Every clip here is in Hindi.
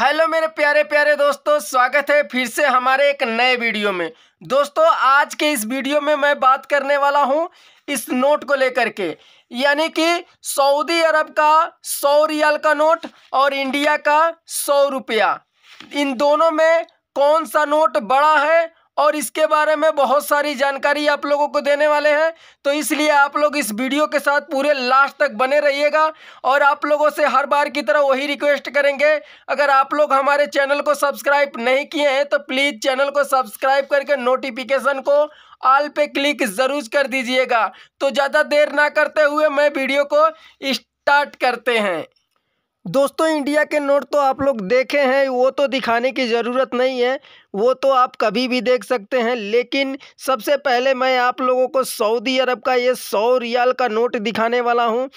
हेलो मेरे प्यारे प्यारे दोस्तों, स्वागत है फिर से हमारे एक नए वीडियो में। दोस्तों, आज के इस वीडियो में मैं बात करने वाला हूँ इस नोट को लेकर के, यानी कि सऊदी अरब का सौ रियाल का नोट और इंडिया का सौ रुपया। इन दोनों में कौन सा नोट बड़ा है और इसके बारे में बहुत सारी जानकारी आप लोगों को देने वाले हैं। तो इसलिए आप लोग इस वीडियो के साथ पूरे लास्ट तक बने रहिएगा और आप लोगों से हर बार की तरह वही रिक्वेस्ट करेंगे। अगर आप लोग हमारे चैनल को सब्सक्राइब नहीं किए हैं तो प्लीज़ चैनल को सब्सक्राइब करके नोटिफिकेशन को ऑल पे क्लिक ज़रूर कर दीजिएगा। तो ज़्यादा देर ना करते हुए मैं वीडियो को स्टार्ट करते हैं। दोस्तों इंडिया के नोट तो आप लोग देखे हैं, वो तो दिखाने की ज़रूरत नहीं है। वो तो आप कभी भी देख सकते हैं, लेकिन सबसे पहले मैं आप लोगों को सऊदी अरब का ये सौ रियाल का नोट दिखाने वाला हूँ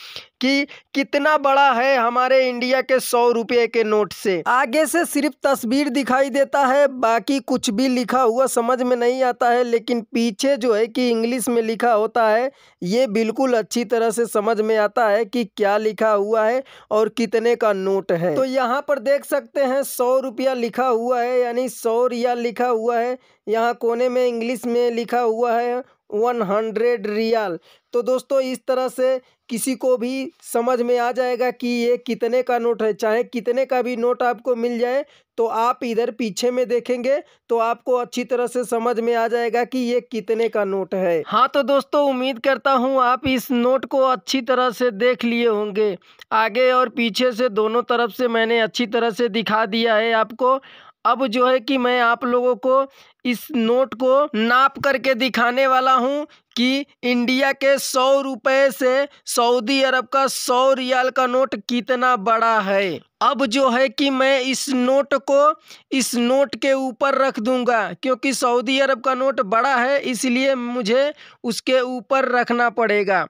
कि कितना बड़ा है हमारे इंडिया के सौ रुपये के नोट से। आगे से सिर्फ़ तस्वीर दिखाई देता है, बाकी कुछ भी लिखा हुआ समझ में नहीं आता है, लेकिन पीछे जो है कि इंग्लिश में लिखा होता है, ये बिल्कुल अच्छी तरह से समझ में आता है कि क्या लिखा हुआ है और कितने का नोट है। तो यहाँ पर देख सकते हैं, सौ रुपया लिखा हुआ है, यानी सौ रियाल लिखा हुआ है। यहाँ कोने में इंग्लिश में लिखा हुआ है, वन हंड्रेड रियाल। तो दोस्तों, इस तरह से किसी को भी समझ में आ जाएगा कि ये कितने का नोट है। चाहे कितने का भी नोट आपको मिल जाए तो आप इधर पीछे में देखेंगे तो आपको अच्छी तरह से समझ में आ जाएगा कि ये कितने का नोट है। हाँ तो दोस्तों, उम्मीद करता हूँ आप इस नोट को अच्छी तरह से देख लिए होंगे। आगे और पीछे से दोनों तरफ़ से मैंने अच्छी तरह से दिखा दिया है आपको। अब जो है कि मैं आप लोगों को इस नोट को नाप करके दिखाने वाला हूँ कि इंडिया के सौ रुपये से सऊदी अरब का सौ रियाल का नोट कितना बड़ा है। अब जो है कि मैं इस नोट को, इस नोट के ऊपर रख दूँगा, क्योंकि सऊदी अरब का नोट बड़ा है, इसलिए मुझे उसके ऊपर रखना पड़ेगा।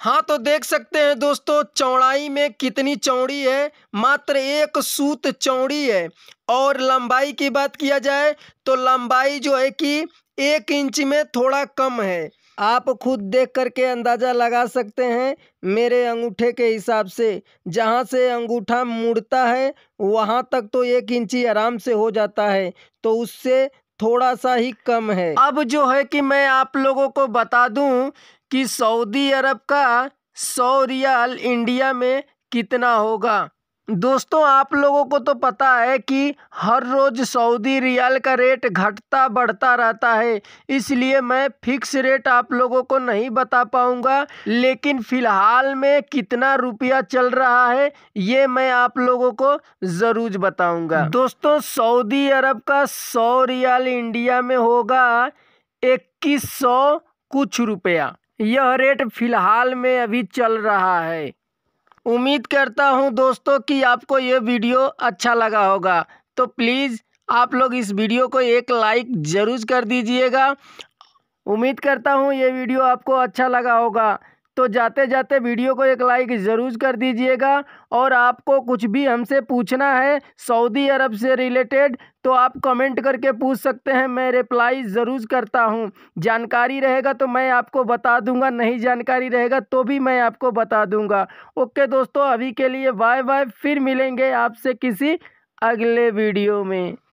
हाँ तो देख सकते हैं दोस्तों, चौड़ाई में कितनी चौड़ी है, मात्र एक सूत चौड़ी है। और लंबाई की बात किया जाए तो लंबाई जो है कि एक इंच में थोड़ा कम है। आप खुद देख करके अंदाज़ा लगा सकते हैं, मेरे अंगूठे के हिसाब से। जहाँ से अंगूठा मुड़ता है, वहाँ तक तो एक इंची आराम से हो जाता है तो उससे थोड़ा सा ही कम है। अब जो है कि मैं आप लोगों को बता दूँ कि सऊदी अरब का सौ रियाल इंडिया में कितना होगा? दोस्तों, आप लोगों को तो पता है कि हर रोज़ सऊदी रियाल का रेट घटता बढ़ता रहता है, इसलिए मैं फिक्स रेट आप लोगों को नहीं बता पाऊँगा, लेकिन फ़िलहाल में कितना रुपया चल रहा है, ये मैं आप लोगों को ज़रूर बताऊँगा। दोस्तों, सऊदी अरब का सौ रियाल इंडिया में होगा इक्कीस सौ कुछ रुपया। यह रेट फ़िलहाल में अभी चल रहा है। उम्मीद करता हूँ दोस्तों कि आपको यह वीडियो अच्छा लगा होगा। तो प्लीज़ आप लोग इस वीडियो को एक लाइक ज़रूर कर दीजिएगा। उम्मीद करता हूँ ये वीडियो आपको अच्छा लगा होगा। तो जाते जाते वीडियो को एक लाइक ज़रूर कर दीजिएगा। और आपको कुछ भी हमसे पूछना है सऊदी अरब से रिलेटेड तो आप कमेंट करके पूछ सकते हैं। मैं रिप्लाई ज़रूर करता हूँ। जानकारी रहेगा तो मैं आपको बता दूँगा। नहीं जानकारी रहेगा तो भी मैं आपको बता दूँगा। ओके दोस्तों, अभी के लिए बाय बाय फिर मिलेंगे आपसे किसी अगले वीडियो में।